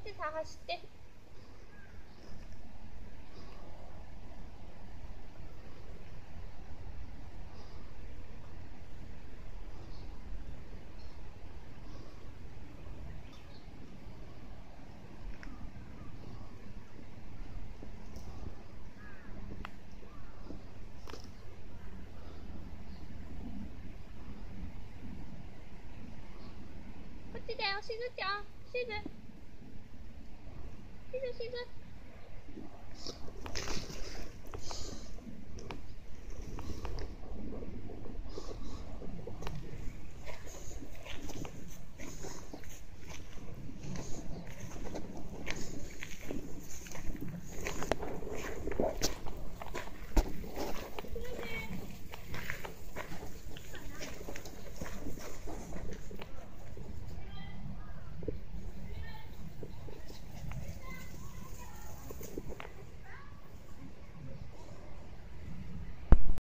って。こっちだよ。しずちゃんしずしずしず